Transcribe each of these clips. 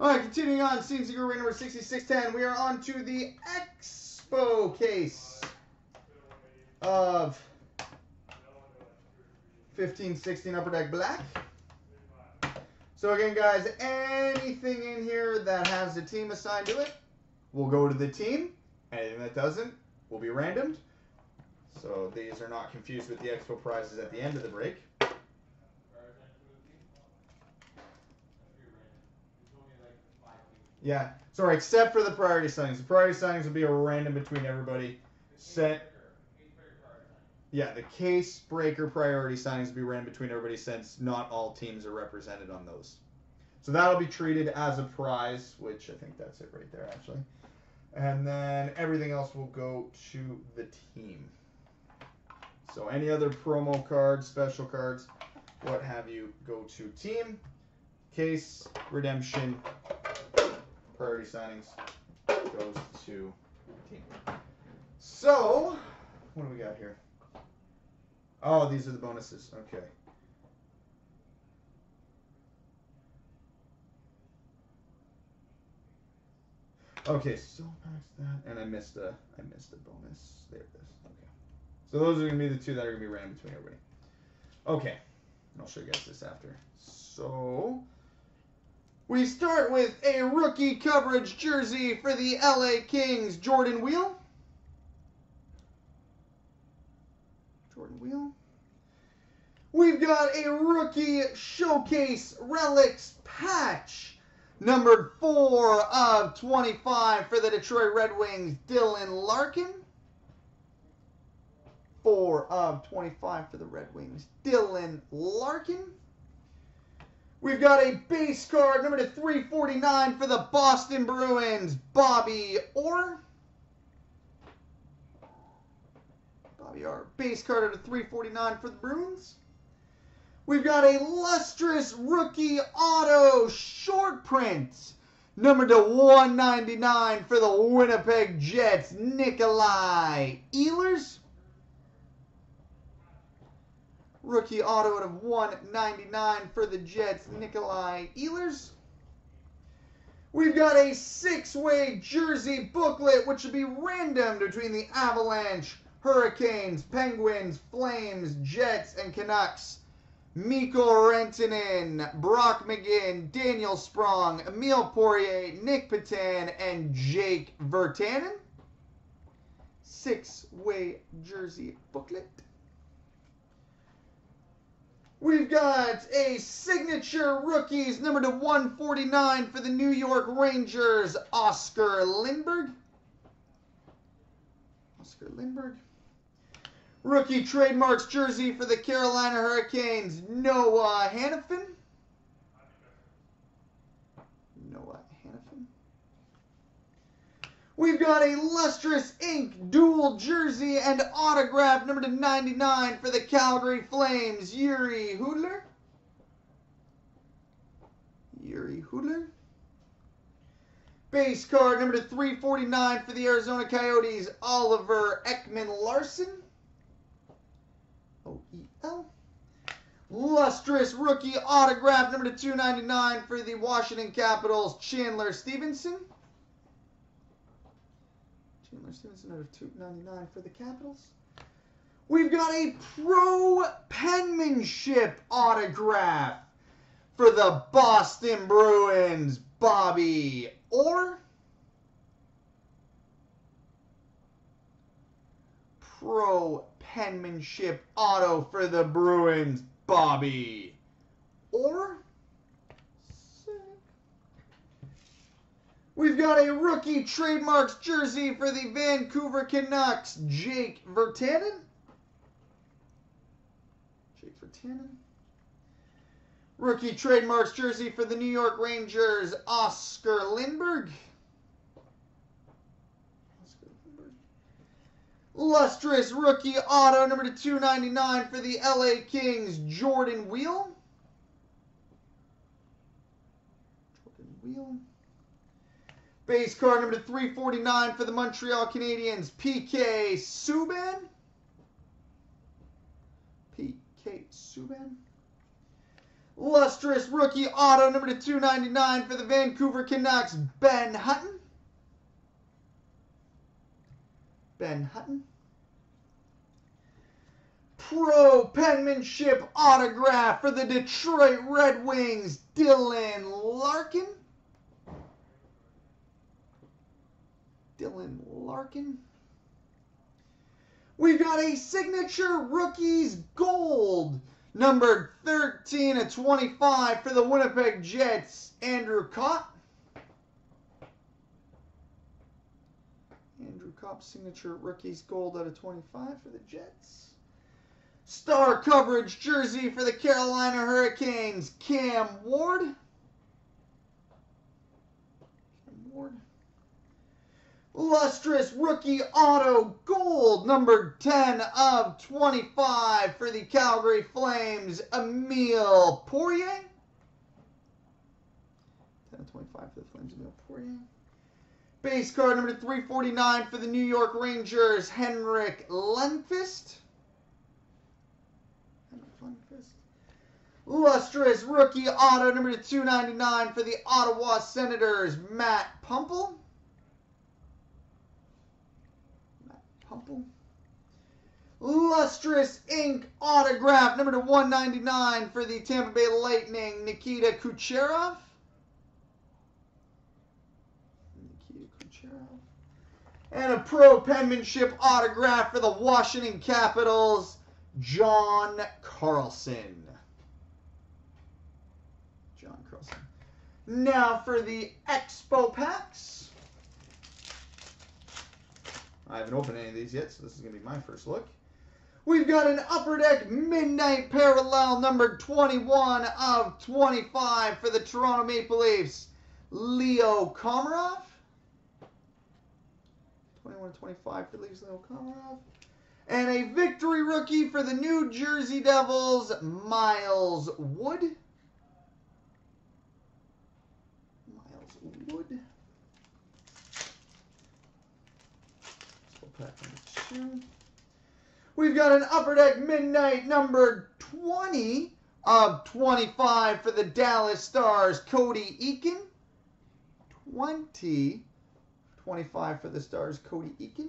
All right, continuing on, Secret Ring number 6610. We are on to the Expo case of 1516 Upper Deck Black. So again, guys, anything in here that has a team assigned to it will go to the team. Anything that doesn't will be randomed. So these are not confused with the Expo prizes at the end of the break. Yeah. Sorry, except for the priority signings. The priority signings will be a random between everybody. Set. Yeah, the case breaker priority signings will be random between everybody since not all teams are represented on those. So that'll be treated as a prize, which I think that's it right there actually. And then everything else will go to the team. So any other promo cards, special cards, what have you, go to team, case, redemption, priority signings goes to team. So, what do we got here? Oh, these are the bonuses. Okay. Okay, so packs that, and I missed a, I missed a bonus. There it is. Okay. So those are gonna be the two that are gonna be random between everybody. Okay, and I'll show you guys this after. So we start with a rookie coverage jersey for the LA Kings, Jordan Weal. Jordan Weal. We've got a rookie showcase relics patch. Numbered 4 of 25 for the Detroit Red Wings, Dylan Larkin. 4 of 25 for the Red Wings, Dylan Larkin. We've got a base card, number to 349 for the Boston Bruins, Bobby Orr. Bobby Orr. Base card to 349 for the Bruins. We've got a lustrous rookie auto short print. Number to 199 for the Winnipeg Jets, Nikolai Ehlers. Rookie auto out of 199 for the Jets, Nikolai Ehlers. We've got a six-way jersey booklet, which will be random between the Avalanche, Hurricanes, Penguins, Flames, Jets, and Canucks. Mikko Rantanen, Brock McGinn, Daniel Sprong, Emile Poirier, Nick Petan, and Jake Virtanen. Six-way jersey booklet. We've got a signature rookies number to 149 for the New York Rangers, Oscar Lindberg. Oscar Lindberg. Rookie trademarks jersey for the Carolina Hurricanes, Noah Hanifin. Noah Hanifin. We've got a lustrous ink dual jersey and autograph number to 99 for the Calgary Flames, Yuri Hudler. Yuri Hudler. Base card number to 349 for the Arizona Coyotes, Oliver Ekman Larson. O-E-L. Lustrous rookie autograph number to 299 for the Washington Capitals, Chandler Stephenson. Chandler Stephenson out of 299 for the Capitals. We've got a pro penmanship autograph for the Boston Bruins, Bobby Orr. Pro penmanship auto for the Bruins, Bobby Orr. We've got a rookie trademarks jersey for the Vancouver Canucks, Jake Virtanen. Jake Virtanen. Rookie trademarks jersey for the New York Rangers, Oscar Lindberg. Lustrous rookie auto number to 299 for the LA Kings, Jordan Weal. Jordan Weal. Base card number to 349 for the Montreal Canadiens, PK Subban. PK Subban. Lustrous rookie auto number to 299 for the Vancouver Canucks, Ben Hutton. Ben Hutton. Pro penmanship autograph for the Detroit Red Wings, Dylan Larkin. Dylan Larkin. We've got a signature rookies gold, number 13 of 25 for the Winnipeg Jets, Andrew Copp. Andrew Copp signature rookies gold out of 25 for the Jets. Star coverage jersey for the Carolina Hurricanes, Cam Ward. Cam Ward. Lustrous rookie auto gold, number 10 of 25 for the Calgary Flames, Emile Poirier. 10 of 25 for the Flames, Emile Poirier. Base card number 349 for the New York Rangers, Henrik Lundqvist. Lustrous rookie auto number 299 for the Ottawa Senators, Matt Puempel. Lustrous ink autograph number to 199 for the Tampa Bay Lightning, Nikita Kucherov. Nikita Kucherov. And a pro penmanship autograph for the Washington Capitals, John Carlson. John Carlson. Now for the Expo packs. I haven't opened any of these yet, so this is going to be my first look. We've got an Upper Deck Midnight Parallel number 21 of 25 for the Toronto Maple Leafs, Leo Komarov. 21 25 for Leafs, Leo Komarov. And a victory rookie for the New Jersey Devils, Miles Wood. Miles Wood. Pack number We've got an Upper Deck Midnight number 20 of 25 for the Dallas Stars, Cody Eakin. 20, 25 for the Stars, Cody Eakin.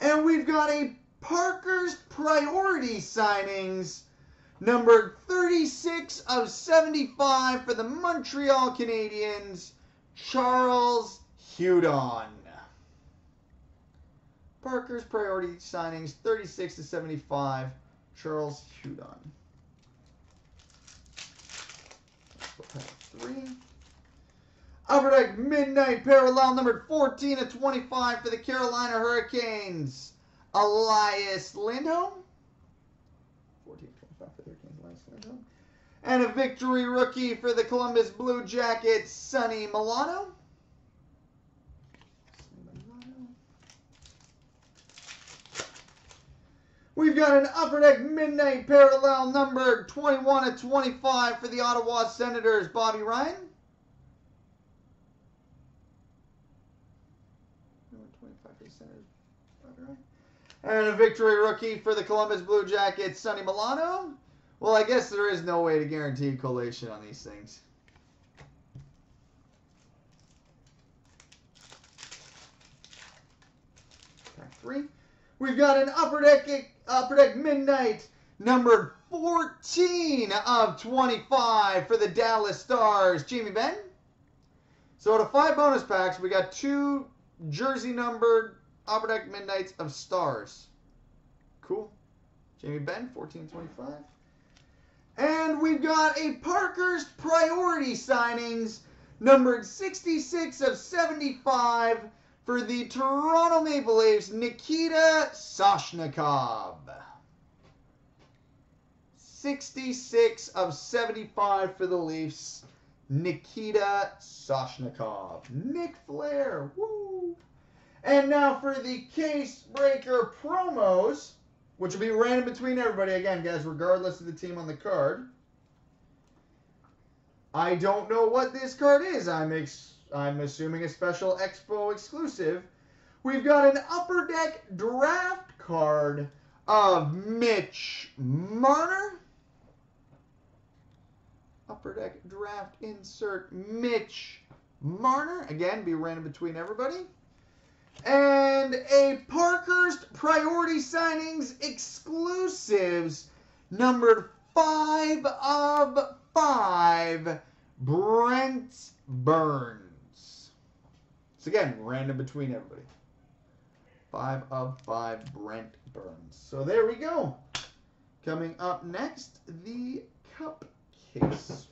And we've got a Parkhurst Priority Signings, number 36 of 75 for the Montreal Canadiens, Charles Hudon. Parkhurst Priority Signings, 36 to 75, Charles Hudon. Three. Upper Deck Midnight Parallel number 14 to 25 for the Carolina Hurricanes. Elias Lindholm. 14 25 for the Hurricanes, Elias Lindholm. And a victory rookie for the Columbus Blue Jackets, Sonny Milano. Sonny Milano. We've got an Upper Deck Midnight Parallel number 21 to 25 for the Ottawa Senators, Bobby Ryan. And a victory rookie for the Columbus Blue Jackets, Sonny Milano. Well, I guess there is no way to guarantee collation on these things. Pack three. We've got an Upper Deck, Upper Deck Midnight number 14 of 25 for the Dallas Stars, Jamie Benn. So out of five bonus packs, we got two jersey numbered Upper Deck Midnights of Stars. Cool. Jamie Benn, 1425. And we've got a Parkhurst Priority Signings, numbered 66 of 75 for the Toronto Maple Leafs, Nikita Soshnikov. 66 of 75 for the Leafs, Nikita Soshnikov. Nick Flair, woo! And now for the case breaker promos, which will be random between everybody again, guys, regardless of the team on the card. I don't know what this card is. I'm ex- I'm assuming a special Expo exclusive. We've got an upper deck draft card of Mitch Marner. Upper Deck Draft insert Mitch Marner. Again, be random between everybody. And a Parkhurst Priority Signings exclusives numbered 5 of 5 Brent Burns. Again, random between everybody. 5 of 5 Brent Burns. So there we go. Coming up next, the cup case.